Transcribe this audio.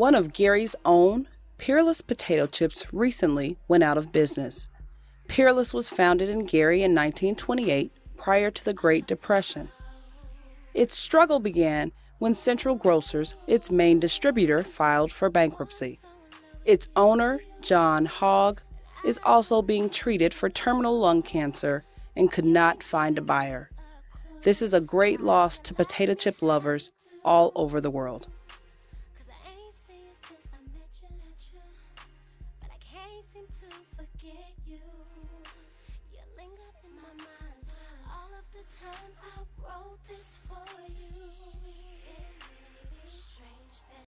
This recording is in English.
One of Gary's own, Peerless Potato Chips, recently went out of business. Peerless was founded in Gary in 1928 prior to the Great Depression. Its struggle began when Central Grocers, its main distributor, filed for bankruptcy. Its owner, John Hogg, is also being treated for terminal lung cancer and could not find a buyer. This is a great loss to potato chip lovers all over the world. Time I can't seem to forget you.